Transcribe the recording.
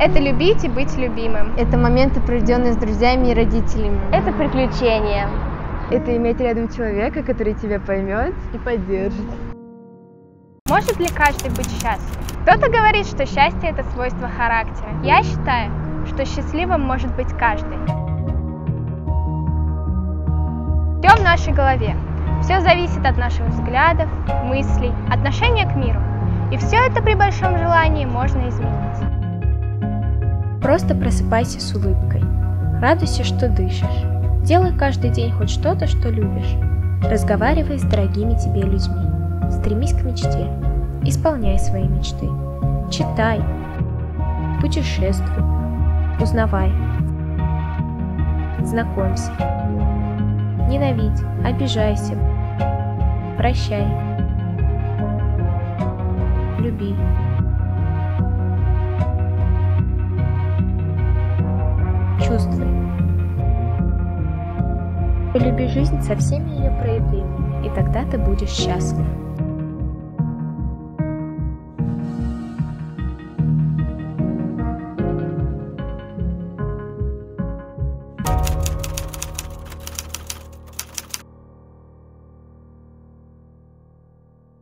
Это любить и быть любимым. Это моменты, проведенные с друзьями и родителями. Это приключения. Это иметь рядом человека, который тебя поймет и поддержит. Может ли каждый быть счастлив? Кто-то говорит, что счастье – это свойство характера. Я считаю, что счастливым может быть каждый. Все в нашей голове. Все зависит от наших взглядов, мыслей, отношения к миру. И все это при большом желании можно изменить. Просто просыпайся с улыбкой. Радуйся, что дышишь. Делай каждый день хоть что-то, что любишь. Разговаривай с дорогими тебе людьми. Стремись к мечте. Исполняй свои мечты. Читай. Путешествуй. Узнавай. Знакомься. Ненавидь, обижайся. Прощай. Люби. Чувствуй. Полюби жизнь со всеми ее проявлениями, и тогда ты будешь счастлив.